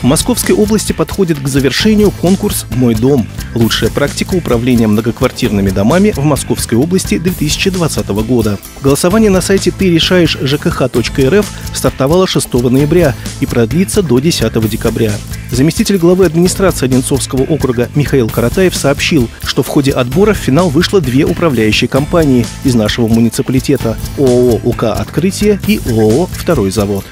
В Московской области подходит к завершению конкурс «Мой дом». Лучшая практика управления многоквартирными домами в Московской области 2020 года. Голосование на сайте ты решаешь жкх.рф стартовало 6 ноября и продлится до 10 декабря. Заместитель главы администрации Одинцовского округа Михаил Каратаев сообщил, что в ходе отбора в финал вышло две управляющие компании из нашего муниципалитета – ООО «УК Открытие» и ООО «Второй завод».